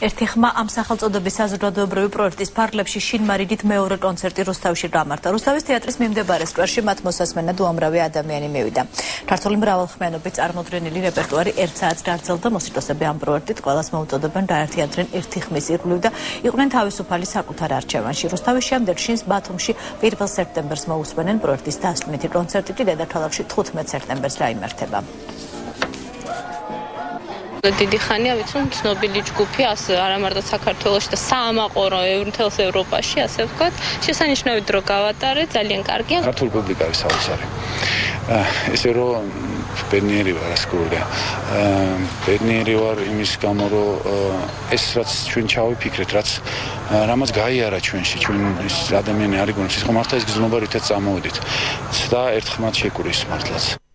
ერთი ხმა ამ სახელწოდების საზოგადოებრივი პროექტის ფარგლებში შინმარიდით მეორე კონცერტი რუსთავში გამართა. რუსთავის თეატრის მიმდებარე სკვერში მათ მოსასმენად უამრავი ადამიანი მივიდა. ქართული მრავალხმიანობით წარმოდგენილი რეპერტუარი ერთ საათს გაგრძელდა მოსიტოსები ამ პროექტით ყველას მოუწოდებენ დაერთიანდნენ ერთი ხმის ირგვლივ და იყვნენ თავისუფალი საკუთარ არჩევანში. რუსთავის შემდეგ შინს ბათუმში 1 სექტემბერს მოусმენენ პროექტის დასკვნითი კონცერტი კი დედაქალაქში 15 სექტემბერს გაიმართება. დიდი ხანია ვიცი ცნობილი ჯგუფი ასე არა მარტო საქართველოში და საამაყორო მთელს ევროპაში ასე ვთქვათ. შესანიშნავი დრო გავატარე ძალიან კარგია. ქართული პუბლიკა არის საოცარი? ესე რომ ბედნიერი ვარ ასე გულდა ბედნიერი ვარ იმის გამო რომ ეს რაც ჩვენ ჩავიფიქრეთ რაც რამაც გაიარა ჩვენში ჩვენ ის ადამიანი არის გონს ის ხომ მართლა ის გზნობა რითაც წამოვიდით და ერთხმად შეკურის მართლაც